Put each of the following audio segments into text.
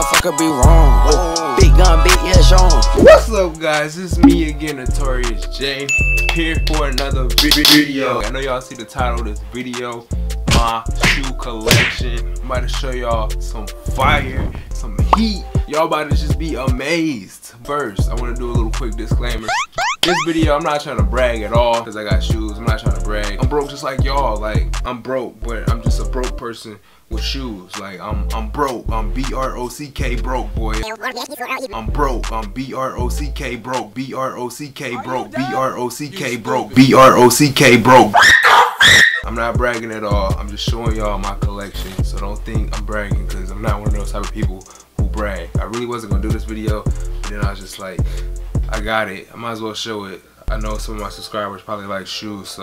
motherfucker be wrong. Big gun, big yeah, Sean. What's up, guys? It's me again, Notorious J, here for another video. I know y'all see the title of this video, my shoe collection. I'm about to show y'all some fire, some heat. Y'all about to just be amazed. First, I want to do a little quick disclaimer. This video, I'm not trying to brag at all because I got shoes. I'm not trying to brag. I'm broke just like y'all. Like, I'm broke, but I'm just a broke person with shoes. Like, I'm I'm broke. I'm B-R-O-C-K broke, boy. I'm broke. I'm B-R-O-C-K broke. B-R-O-C-K broke. B-R-O-C-K broke. B-R-O-C-K broke. I'm not bragging at all. I'm just showing y'all my collection. So don't think I'm bragging because I'm not one of those type of people who brag. I really wasn't going to do this video. But then I was just like, I got it. I might as well show it. I know some of my subscribers probably like shoes, so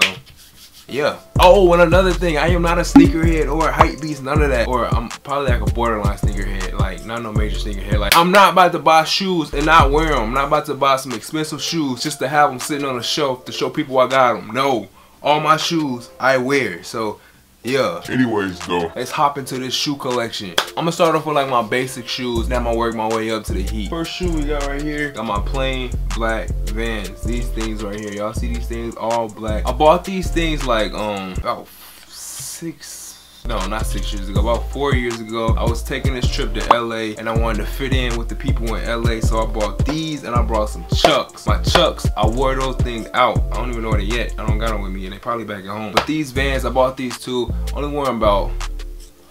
yeah. Oh, and another thing, I am not a sneakerhead or a hype beast, none of that. Or I'm probably like a borderline sneakerhead, like not no major sneakerhead. Like I'm not about to buy shoes and not wear them. I'm not about to buy some expensive shoes just to have them sitting on a shelf to show people I got them. No, all my shoes I wear. So yeah. Anyways, though. Let's hop into this shoe collection. I'm gonna start off with like my basic shoes. Then I'm gonna work my way up to the heat. First shoe we got right here. Got my plain black Vans. These things right here. Y'all see these things? All black. I bought these things like um about six no, not six years ago, about four years ago, I was taking this trip to LA and I wanted to fit in with the people in LA. So I bought these and I brought some Chucks. My Chucks, I wore those things out. I don't even know it yet. I don't got them with me and they probably back at home. But these Vans, I bought these two. Only wore them about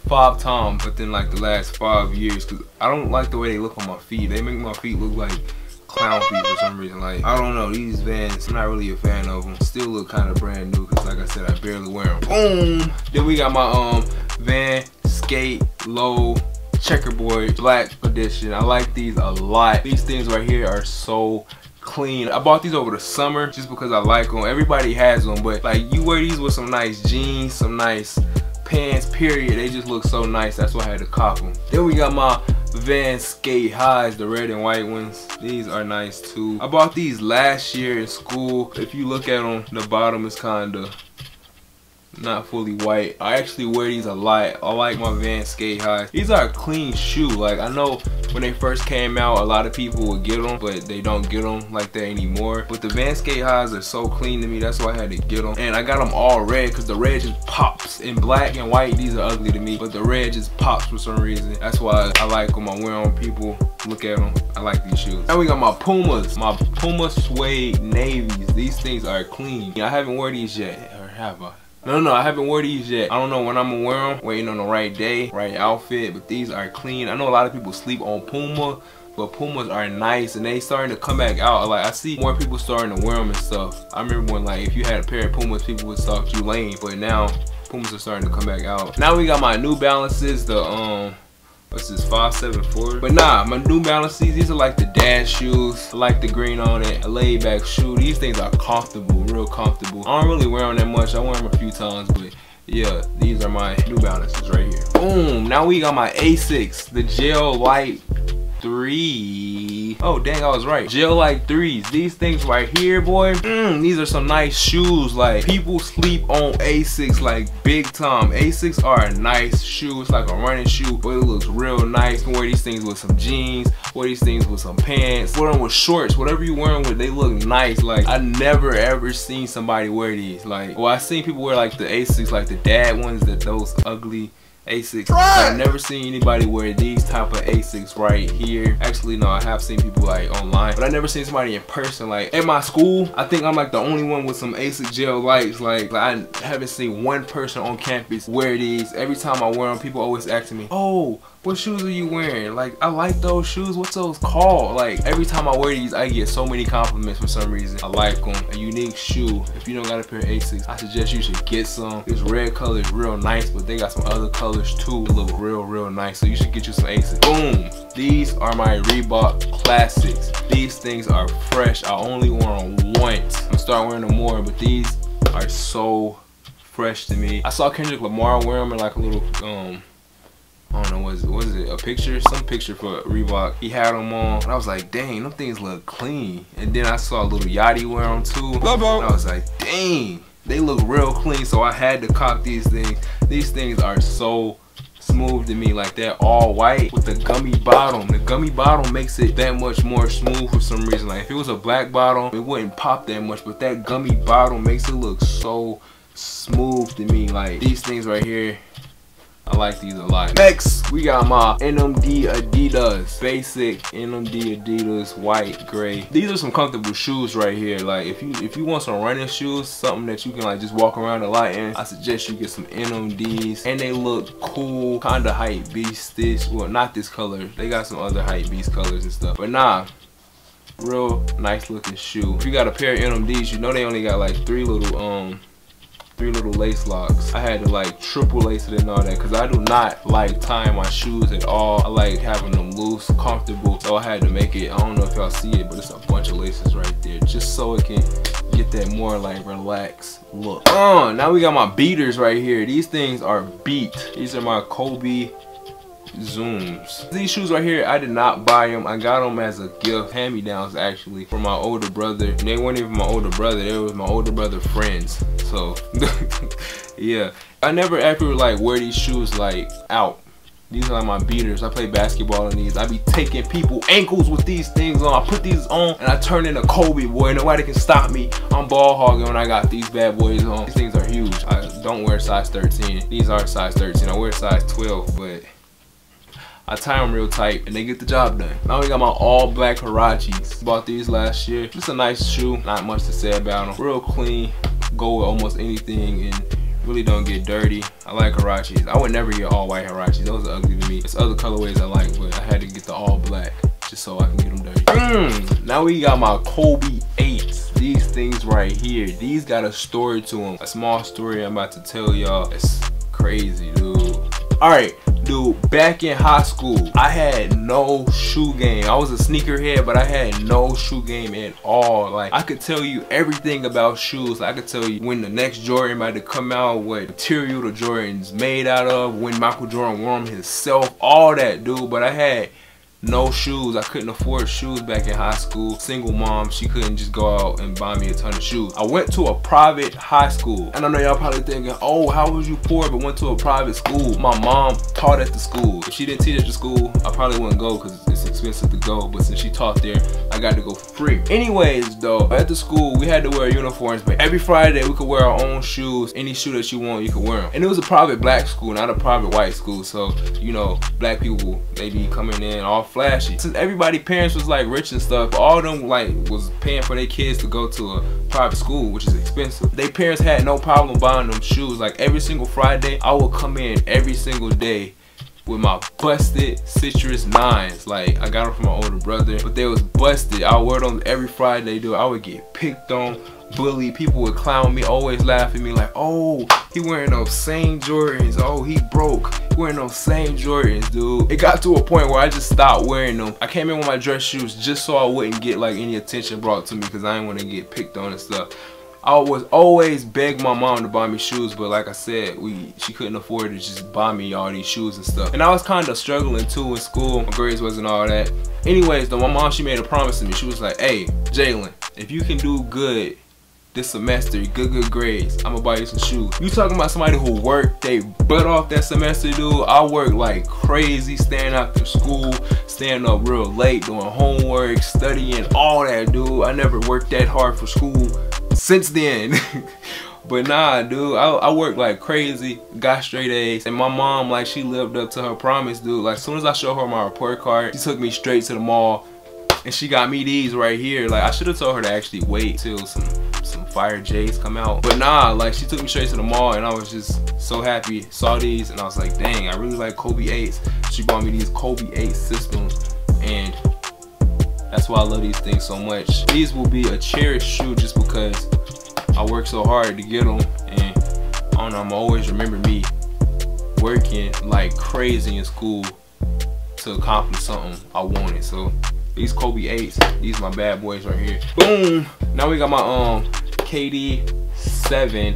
five times within like the last five years because I don't like the way they look on my feet. They make my feet look like clown feet for some reason. Like, I don't know, these Vans, I'm not really a fan of them. Still look kind of brand new because like I said, I barely wear them. Boom! Then we got my um Van Skate Low Checkerboard Black Edition. I like these a lot. These things right here are so clean. I bought these over the summer just because I like them. Everybody has them, but like you wear these with some nice jeans, some nice pants, period. They just look so nice. That's why I had to cop them. Then we got my Van Skate Highs, the red and white ones. These are nice too. I bought these last year in school. If you look at them, the bottom is kinda not fully white. I actually wear these a lot. I like my Van Skate High. These are a clean shoe. Like I know when they first came out, a lot of people would get them, but they don't get them like that anymore. But the Van Skate Highs are so clean to me. That's why I had to get them. And I got them all red because the red just pops. In black and white, these are ugly to me, but the red just pops for some reason. That's why I like them. I wear them. People look at them. I like these shoes. Now we got my Pumas. My Puma suede navies. These things are clean. I haven't worn these yet, or have I? No, no, I haven't worn these yet. I don't know when I'm gonna wear them. Waiting on the right day, right outfit. But these are clean. I know a lot of people sleep on Puma. But Pumas are nice and they starting to come back out. Like I see more people starting to wear them and stuff. I remember when like if you had a pair of Pumas, people would talk you lame. But now Pumas are starting to come back out. Now we got my New Balances, the um what's this 574 but nah my new balances these are like the dad shoes. I like the green on it a laid back shoe. These things are comfortable real comfortable. I don't really wear them that much. I wear them a few times but yeah these are my new balances right here. Boom now we got my asics the Gel Lyte Oh, dang, I was right. Gel Lyte threes. These things right here, boy. Mm, these are some nice shoes. Like, people sleep on Asics like big time. Asics are a nice shoe. It's like a running shoe, but it looks real nice. You can wear these things with some jeans, wear these things with some pants, wear them with shorts. Whatever you wear them with, they look nice. Like, I never ever seen somebody wear these. Like, well, I seen people wear like the Asics, like the dad ones, that those ugly Asics. I've never seen anybody wear these type of Asics right here. Actually, no, I have seen people like online, but I never seen somebody in person. Like at my school, I think I'm like the only one with some Asics Gel Lytes. Like, like I haven't seen one person on campus wear these. Every time I wear them, people always asking me, oh, what shoes are you wearing? Like, I like those shoes. What's those called? Like, every time I wear these, I get so many compliments for some reason. I like them. A unique shoe. If you don't got a pair of Asics, I suggest you should get some. This red color is real nice, but they got some other colors too. They look real, real nice. So you should get you some Asics. Boom. These are my Reebok Classics. These things are fresh. I only wore them once. I'm gonna start wearing them more, but these are so fresh to me. I saw Kendrick Lamar wear them in like a little um I don't know, was was it a picture? Some picture for Reebok. He had them on, and I was like, dang, them things look clean. And then I saw a Lil Yachty wear them too. And I was like, dang, they look real clean. So I had to cop these things. These things are so smooth to me. Like that all white with the gummy bottom. The gummy bottom makes it that much more smooth for some reason. Like if it was a black bottom, it wouldn't pop that much. But that gummy bottom makes it look so smooth to me. Like these things right here, I like these a lot. Next, we got my NMD Adidas. Basic NMD Adidas white gray. These are some comfortable shoes right here. Like if you if you want some running shoes, something that you can like just walk around a lot in, I suggest you get some NMDs. And they look cool, kinda hype beast this. Well, not this color. They got some other hype beast colors and stuff. But nah, real nice looking shoe. If you got a pair of NMDs, you know they only got like three little um three little lace locks. I had to like triple lace it and all that because I do not like tying my shoes at all. I like having them loose, comfortable. So I had to make it, I don't know if y'all see it, but it's a bunch of laces right there just so it can get that more like relaxed look. Oh, now we got my beaters right here. These things are beat. These are my Kobe zooms these shoes right here i did not buy them i got them as a gift hand-me-downs actually for my older brother they weren't even my older brother they was my older brother friends so yeah i never ever like wear these shoes like out these are like my beaters. I play basketball in these. I be taking people ankles with these things on. I put these on and I turn into Kobe, boy. Nobody can stop me. I'm ball hogging when I got these bad boys on. These things are huge. I don't wear size 13. These are size 13. I wear size 12, but I tie them real tight and they get the job done. Now we got my all black Huaraches. Bought these last year. Just a nice shoe. Not much to say about them. Real clean. Go with almost anything and really don't get dirty. I like Huaraches. I would never get all white Huaraches. Those are ugly to me. There's other colorways I like, but I had to get the all black just so I can get them dirty. Mm, now we got my Kobe 8s. These things right here. These got a story to them. A small story I'm about to tell y'all. It's crazy, dude. All right, dude, back in high school, I had no shoe game. I was a sneakerhead, but I had no shoe game at all. Like, I could tell you everything about shoes. I could tell you when the next Jordan might come out, what material the Jordan's made out of, when Michael Jordan wore himself, all that, dude. But I had no shoes. I couldn't afford shoes back in high school. Single mom, she couldn't just go out and buy me a ton of shoes. I went to a private high school. And I know y'all probably thinking, oh, how was you poor but went to a private school? My mom taught at the school. If she didn't teach at the school, I probably wouldn't go because expensive to go. But since she taught there, I got to go for free. Anyways, though, at the school, we had to wear uniforms. But every Friday, we could wear our own shoes. Any shoe that you want, you could wear them. And it was a private black school, not a private white school. So, you know, black people, they be coming in all flashy. Since everybody parents was like rich and stuff, all them like was paying for their kids to go to a private school, which is expensive. Their parents had no problem buying them shoes. Like every single Friday, I would come in every single day with my busted citrus nines. Like I got them from my older brother, but they was busted. I wear them every Friday, dude. I would get picked on bully. People would clown me, always laugh at me like, oh, he wearing those same Jordans. Oh, he broke. He wearing those same Jordans, dude. It got to a point where I just stopped wearing them. I came in with my dress shoes just so I wouldn't get like any attention brought to me because I didn't want to get picked on and stuff. I was always beg my mom to buy me shoes, but like I said, we she couldn't afford to just buy me all these shoes and stuff. And I was kind of struggling too in school. My grades wasn't all that. Anyways, though, my mom, she made a promise to me. She was like, hey, Jalen, if you can do good this semester, good, good grades, I'm gonna buy you some shoes. You talking about somebody who worked they butt off that semester, dude. I worked like crazy, staying after school, staying up real late, doing homework, studying, all that, dude. I never worked that hard for school since then. But nah, dude, I, I worked like crazy, got straight A's, and my mom, like, she lived up to her promise, dude. Like, as soon as I showed her my report card, she took me straight to the mall, and she got me these right here. Like, I should have told her to actually wait till some some fire J's come out. But nah, like, she took me straight to the mall, and I was just so happy. Saw these, and I was like, dang, I really like Kobe 8s. She bought me these Kobe 8 systems, and that's why I love these things so much. These will be a cherished shoe just because I worked so hard to get them and I I'm always remember me working like crazy in school to accomplish something I wanted. So these Kobe 8s, these my bad boys right here. Boom! Now we got my um KD 7.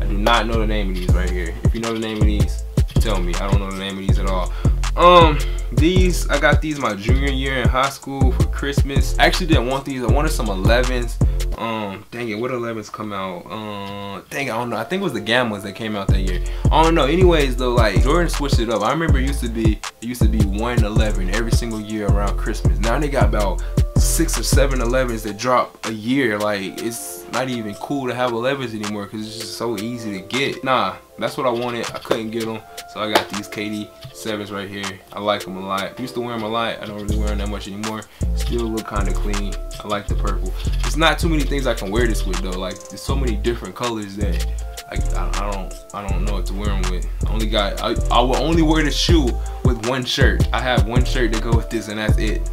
I do not know the name of these right here. If you know the name of these, tell me. I don't know the name of these at all. Um, these, I got these my junior year in high school for Christmas. I actually didn't want these. I wanted some 11s, Um, dang it, what 11s come out? Um, dang, I don't know. I think it was the Gammas that came out that year. I don't know. Anyways, though, like Jordan switched it up. I remember it used to be it used to be 111 every single year around Christmas. Now they got about six or seven 11s that drop a year. Like it's not even cool to have 11s anymore because it's just so easy to get. Nah, that's what I wanted. I couldn't get them, so I got these KD 7s right here. I like them a lot. Used to wear them a lot. I don't really wear them that much anymore. Still look kind of clean. I like the purple. It's not too many things I can wear this with though. Like there's so many different colors that I, I, don't I don't know what to wear them with. I only got I, I will only wear the shoe with one shirt. I have one shirt to go with this and that's it.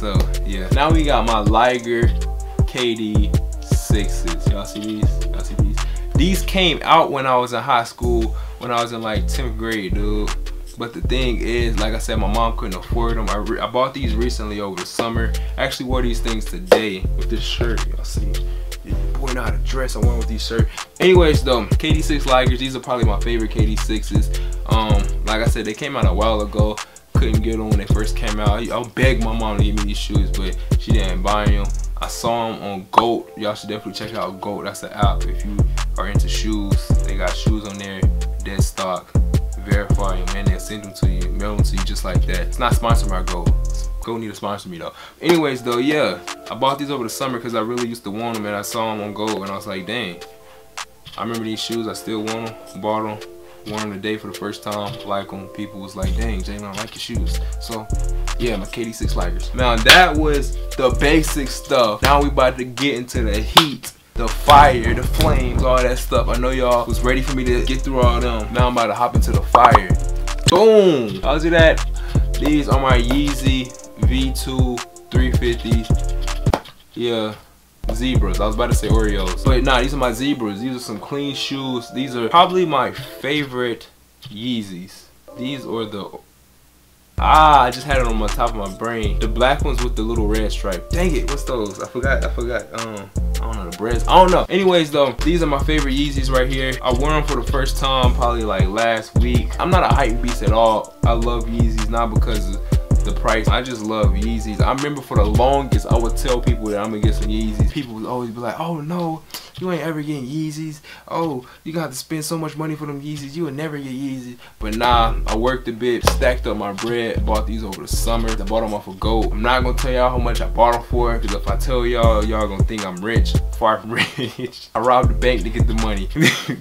So yeah. Now we got my Liger KD sixes. Y'all see these? Y'all see these? These came out when I was in high school, when I was in like 10th grade, dude. But the thing is, like I said, my mom couldn't afford them. I, I bought these recently over the summer. I actually wore these things today with this shirt. Y'all see? boy how to dress. I went with these shirts. Anyways, though, KD6 Ligers. These are probably my favorite KD6s. Um, like I said, they came out a while ago couldn't get them when they first came out. I begged my mom to give me these shoes, but she didn't buy them. I saw them on GOAT. Y'all should definitely check out GOAT. That's the app if you are into shoes. They got shoes on there, dead stock. Verify them and they'll send them to you, mail them to you just like that. It's not sponsored by GOAT. GOAT need to sponsor me though. Anyways though, yeah. I bought these over the summer because I really used to want them and I saw them on GOAT and I was like, dang. I remember these shoes. I still want them. Bought them worn them today for the first time. Like them, people was like, dang, Jalen, I like your shoes. So yeah, my KD6 Ligers. Now that was the basic stuff. Now we about to get into the heat the fire, the flames, all that stuff. I know y'all was ready for me to get through all them. Now I'm about to hop into the fire. Boom! I'll do that. These are my Yeezy V2 350s. Yeah, zebras. I was about to say Oreos. But nah, these are my zebras. These are some clean shoes. These are probably my favorite Yeezys. These are the Ah, I just had it on my top of my brain. The black ones with the little red stripe. Dang it, what's those? I forgot, I forgot. Um, I don't know the Breds. I don't know. Anyways though, these are my favorite Yeezys right here. I wore them for the first time probably like last week. I'm not a hype beast at all. I love Yeezys, not because the price. I just love Yeezys. I remember for the longest, I would tell people that I'm gonna get some Yeezys. People would always be like, oh no, you ain't ever getting Yeezys. Oh, you to have to spend so much money for them Yeezys. You would never get Yeezys. But nah, I worked a bit, stacked up my bread, bought these over the summer. I bought them off of GOAT. I'm not gonna tell y'all how much I bought them for, because if I tell y'all, y'all gonna think I'm rich. Far from rich. I robbed the bank to get the money.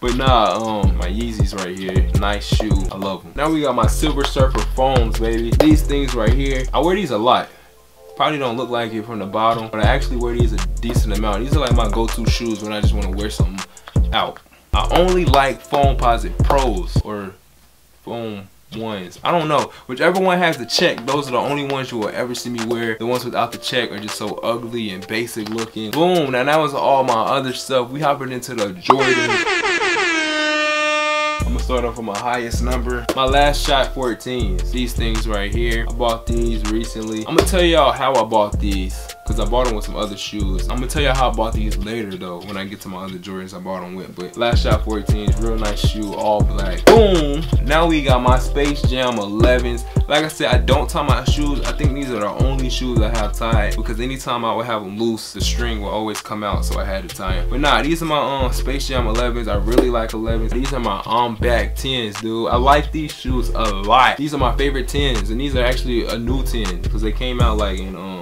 But nah, um, my Yeezys right here, nice shoe, I love them. Now we got my Silver Surfer foams, baby. These things right here, I wear these a lot. Probably don't look like it from the bottom, but I actually wear these a decent amount. These are like my go-to shoes when I just want to wear something out. I only like Foam Foamposite Pros or Foam ones. I don't know. Whichever one has the check, those are the only ones you will ever see me wear. The ones without the check are just so ugly and basic looking. Boom. Now that was all my other stuff. We hopping into the Jordan start off with my highest number. My last shot 14s. These things right here. I bought these recently. I'm gonna tell y'all how I bought these because I bought them with some other shoes. I'm gonna tell you how I bought these later though when I get to my other Jordans I bought them with. But last shot 14s, real nice shoe, all black. Boom! Now we got my Space Jam 11s. Like I said, I don't tie my shoes. I think these are the only shoes I have tied because anytime I would have them loose, the string will always come out so I had to tie them. But nah, these are my um, Space Jam 11s. I really like 11s. These are my I'm Back 10s, dude. I like these shoes a lot. These are my favorite 10s and these are actually a new 10 because they came out like in um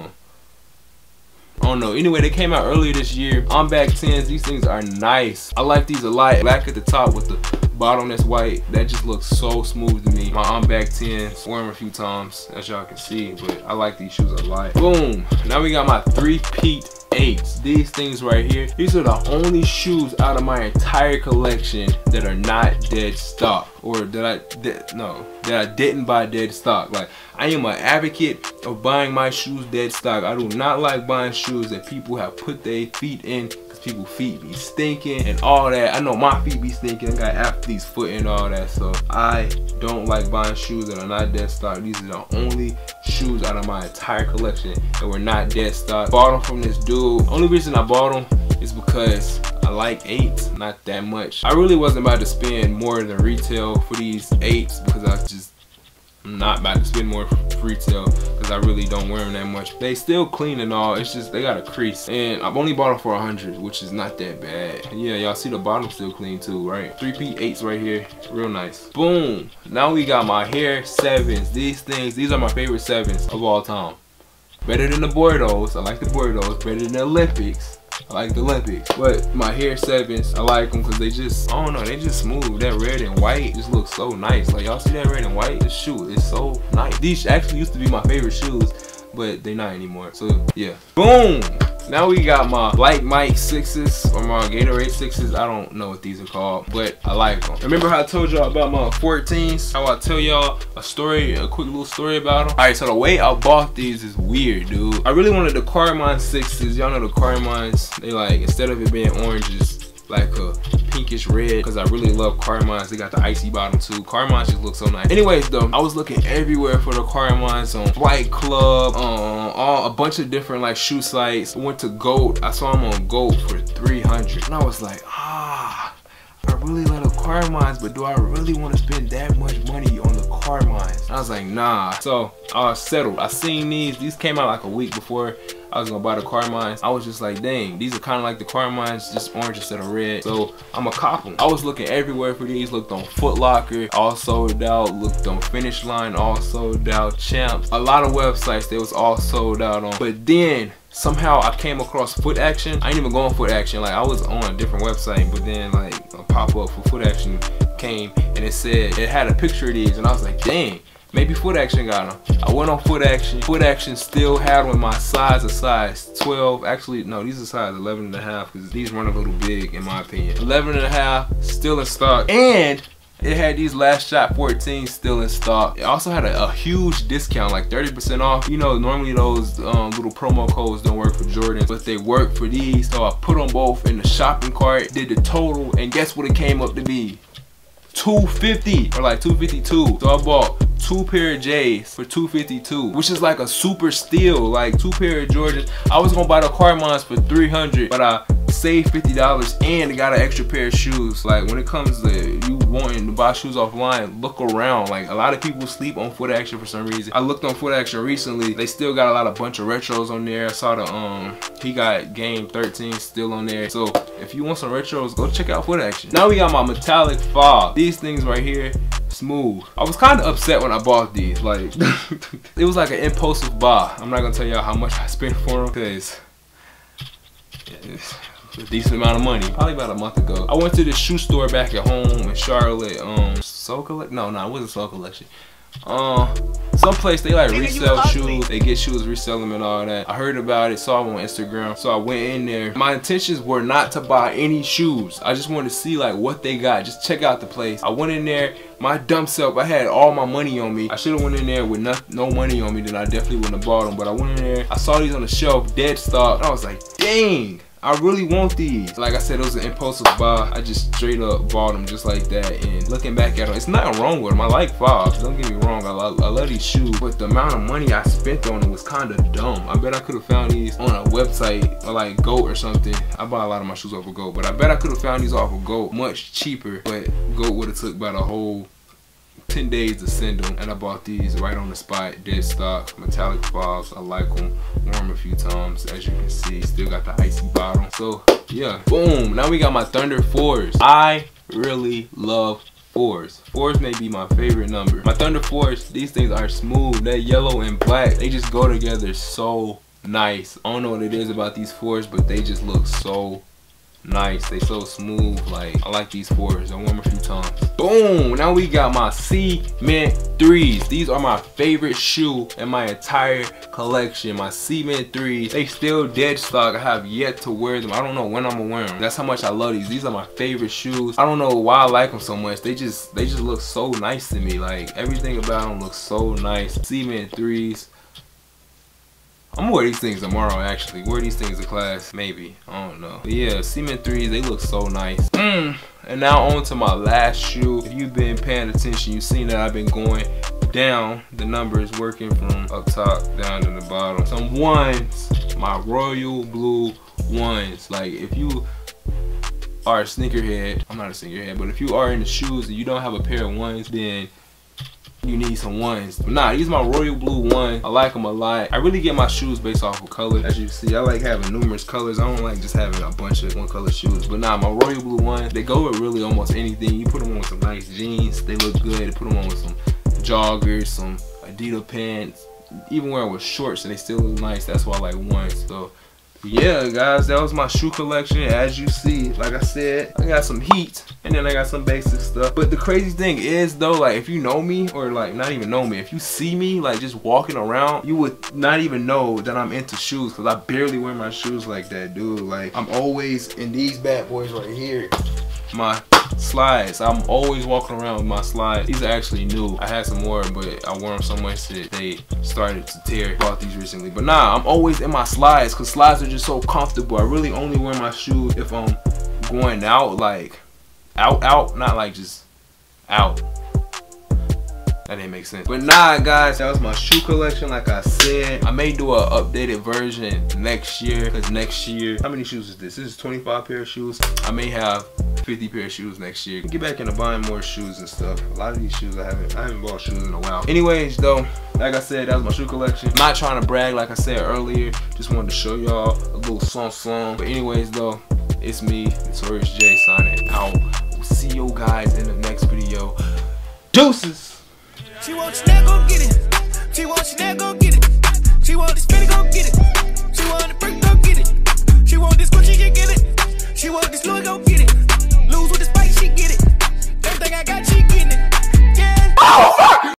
Oh, don't know. Anyway, they came out earlier this year. I'm Back 10s. These things are nice. I like these a lot. Black at the top with the bottom that's white. That just looks so smooth to me. My I'm Back 10s. Worn them a few times, as y'all can see. But I like these shoes a lot. Boom. Now we got my three-peat eights. These things right here, these are the only shoes out of my entire collection that are not dead stock or that I no that I didn't buy dead stock. Like I am an advocate of buying my shoes dead stock. I do not like buying shoes that people have put their feet in people feet be stinking and all that. I know my feet be stinking. I got athlete's foot and all that. So I don't like buying shoes that are not dead stock. These are the only shoes out of my entire collection that were not dead stock. Bought them from this dude. Only reason I bought them is because I like eights, not that much. I really wasn't about to spend more than retail for these eights because I just I'm not about to spend more for retail because I really don't wear them that much. They still clean and all. It's just they got a crease. And I've only bought them for 100 which is not that bad. Yeah, y'all see the bottom still clean too, right? 3P8s right here. Real nice. Boom. Now we got my Hare sevens. These things, these are my favorite sevens of all time. Better than the Bordeaux. I like the Bordeaux. Better than the Olympics. I like the Olympics. But my Hare sevens, I like them because they just, I don't know, they just smooth. That red and white just looks so nice. Like y'all see that red and white? The shoe is so nice. These actually used to be my favorite shoes, but they're not anymore. So yeah. Boom! Now we got my Like Mike 6s or my Gatorade 6s. I don't know what these are called, but I like them. Remember how I told y'all about my 14s? How I tell y'all a story, a quick little story about them? All right, so the way I bought these is weird, dude. I really wanted the Carmine 6s. Y'all know the Carmines, they like, instead of it being oranges, like a pinkish red because I really love Carmines. They got the icy bottom too. Carmines just look so nice. Anyways though, I was looking everywhere for the Carmines on Flight Club, um, all a bunch of different like shoe sites. I went to Goat. I saw them on Goat for 300 and I was like, ah, I really love the Carmines, but do I really want to spend that much money on the Carmines? I was like, nah. So I settled. I seen these. These came out like a week before I was gonna buy the Carmines. I was just like, dang, these are kind of like the Carmines, just orange instead of red. So I'm a cop them. I was looking everywhere for these. Looked on Foot Locker, all sold out. Looked on Finish Line, all sold out. Champs, a lot of websites they was all sold out on. But then somehow I came across Foot Action. I ain't even going Foot Action. Like I was on a different website, but then like a pop up for Foot Action came and it said it had a picture of these, and I was like, dang Maybe Foot Action got them. I went on Foot Action. Foot Action still had them my size a size 12. Actually, no, these are size 11 and a half because these run a little big in my opinion. 11 and a half, still in stock. And it had these last shot 14 still in stock. It also had a, a huge discount, like 30% off. You know, normally those um, little promo codes don't work for Jordan, but they work for these. So I put them both in the shopping cart, did the total, and guess what it came up to be? 250 or like 252. So I bought two pair of J's for 252 which is like a super steal like two pair of Jordans. I was gonna buy the Carmines for 300 but I saved $50 and got an extra pair of shoes. Like when it comes to you wanting to buy shoes offline look around like a lot of people sleep on foot action for some reason I looked on foot action recently they still got a lot of bunch of retros on there I saw the um he got game 13 still on there so if you want some retros go check out foot action now we got my metallic fog. these things right here smooth. I was kind of upset when I bought these. Like, it was like an impulsive buy. I'm not gonna tell y'all how much I spent for them because a decent amount of money. Probably about a month ago. I went to this shoe store back at home in Charlotte. Um, Soul Collection? No, no, it wasn't Soul Collection. Um, some place they like resell shoes. They get shoes, resell them and all that. I heard about it, saw them on Instagram. So I went in there. My intentions were not to buy any shoes. I just wanted to see like what they got. Just check out the place. I went in there, my dumb self, I had all my money on me. I should have went in there with no, no money on me, then I definitely wouldn't have bought them. But I went in there, I saw these on the shelf, dead stock. And I was like, dang. I really want these. Like I said, it was an impulsive buy. I just straight up bought them just like that. And looking back at them, it's nothing wrong with them. I like Fobs, don't get me wrong. I, love, I love these shoes, but the amount of money I spent on them was kind of dumb. I bet I could have found these on a website or like GOAT or something. I buy a lot of my shoes off of GOAT, but I bet I could have found these off of GOAT much cheaper. But GOAT would have took about a whole 10 days to send them and I bought these right on the spot. Dead stock metallic fobs I like them warm a few times as you can see. Still got the icy bottom so yeah. Boom. Now we got my thunder fours I really love fours fours may be my favorite number. My thunder fours these things are smooth. That yellow and black. They just go together so nice. I don't know what it is about these fours but they just look so nice. They so smooth like i like these fours. I wore them a few times boom! Now we got my cement threes. These are my favorite shoe in my entire collection. My cement threes. They still dead stock. I have yet to wear them. I don't know when i'm gonna wear them that's how much i love these. These are my favorite shoes. I don't know why i like them so much. They just they just look so nice to me. Like everything about them looks so nice. Cement threes I'm gonna wear these things tomorrow actually. Wear these things to class, maybe. I don't know. But yeah, cement threes, they look so nice. Mm. And now on to my last shoe. If you've been paying attention, you've seen that I've been going down. The numbers working from up top down to the bottom. Some ones, my royal blue ones. Like if you are a sneakerhead, I'm not a sneakerhead, but if you are in the shoes and you don't have a pair of ones, then you need some ones. Nah, these my royal blue one. I like them a lot. I really get my shoes based off of color. As you see, I like having numerous colors. I don't like just having a bunch of one color shoes. But nah, my royal blue ones, they go with really almost anything. You put them on with some nice jeans, they look good. Put them on with some joggers, some Adidas pants, even wearing with shorts and they still look nice. That's why I like ones. So yeah guys that was my shoe collection as you see. Like i said i got some heat and then i got some basic stuff. But the crazy thing is though like if you know me or like not even know me if you see me like just walking around you would not even know that i'm into shoes because i barely wear my shoes like that dude. Like i'm always in these bad boys right here. My slides. I'm always walking around with my slides. These are actually new. I had some more, but I wore them so much that they started to tear. Bought these recently. But nah, I'm always in my slides because slides are just so comfortable. I really only wear my shoes if I'm going out, like out, out, not like just out. That didn't make sense. But nah, guys, that was my shoe collection. Like I said, I may do an updated version next year. Because next year, how many shoes is this? This is 25 pair of shoes. I may have 50 pair of shoes next year. Get back into buying more shoes and stuff. A lot of these shoes I haven't I haven't bought shoes in a while. Anyways though, like I said, that was my shoe collection. not trying to brag like I said earlier. Just wanted to show y'all a little song song. But anyways though, it's me, Notorious J signing out. We'll see you guys in the next video. Deuces! She want Chanel, go get it. She want Chanel, go get it. She want this spinning, go get it. She want the brick, go get it. She want this Gucci, she get it. She want this Louis, go get it. Lose with the spike, she get it. Everything I got, she getting it. Yeah. Oh, fuck!